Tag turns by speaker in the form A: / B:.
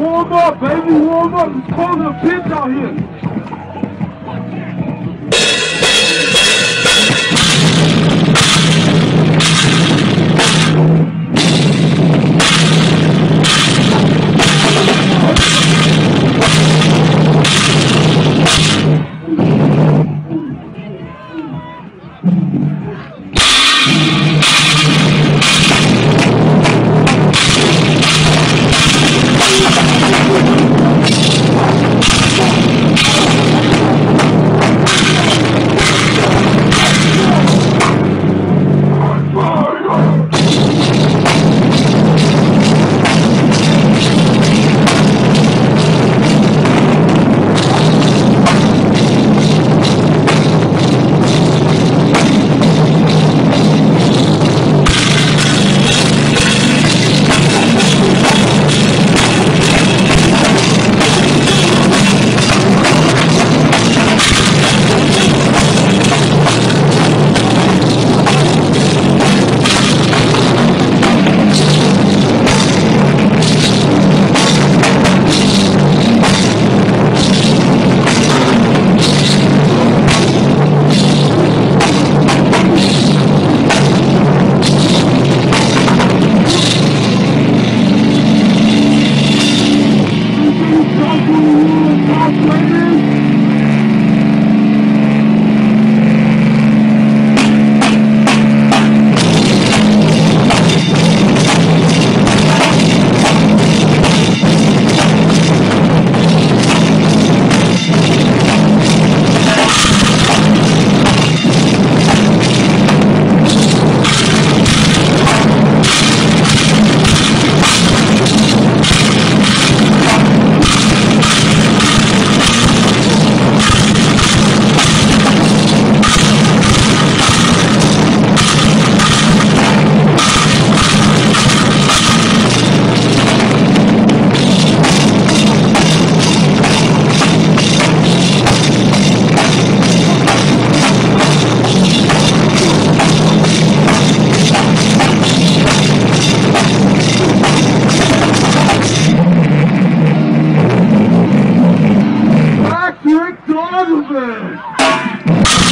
A: Warm up, baby, warm up. It's cold in the pitch out here. Hum.